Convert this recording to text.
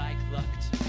like luck